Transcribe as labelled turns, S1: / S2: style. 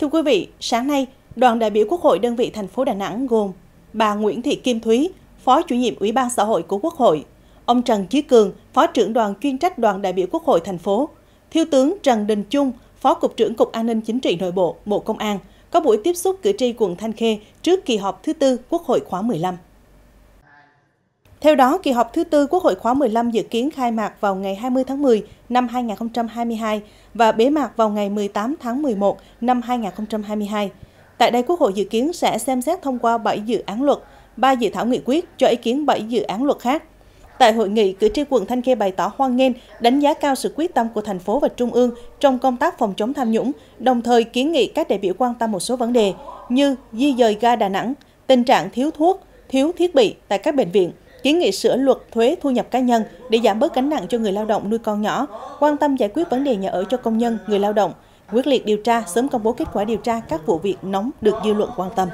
S1: Thưa quý vị, sáng nay, đoàn đại biểu Quốc hội đơn vị thành phố Đà Nẵng gồm bà Nguyễn Thị Kim Thúy, Phó chủ nhiệm Ủy ban xã hội của Quốc hội, ông Trần Chí Cường, Phó trưởng đoàn chuyên trách đoàn đại biểu Quốc hội thành phố, Thiếu tướng Trần Đình Trung, Phó Cục trưởng Cục An ninh Chính trị Nội bộ, Bộ Công an, có buổi tiếp xúc cử tri quận Thanh Khê trước kỳ họp thứ tư Quốc hội khóa 15. Theo đó, kỳ họp thứ tư Quốc hội khóa 15 dự kiến khai mạc vào ngày 20 tháng 10 năm 2022 và bế mạc vào ngày 18 tháng 11 năm 2022. Tại đây, Quốc hội dự kiến sẽ xem xét thông qua 7 dự án luật, 3 dự thảo nghị quyết cho ý kiến 7 dự án luật khác. Tại hội nghị, cử tri quận Thanh Khê bày tỏ hoan nghênh, đánh giá cao sự quyết tâm của thành phố và trung ương trong công tác phòng chống tham nhũng, đồng thời kiến nghị các đại biểu quan tâm một số vấn đề như di dời ga Đà Nẵng, tình trạng thiếu thuốc, thiếu thiết bị tại các bệnh viện, kiến nghị sửa luật thuế thu nhập cá nhân để giảm bớt gánh nặng cho người lao động nuôi con nhỏ, quan tâm giải quyết vấn đề nhà ở cho công nhân, người lao động, quyết liệt điều tra, sớm công bố kết quả điều tra các vụ việc nóng được dư luận quan tâm.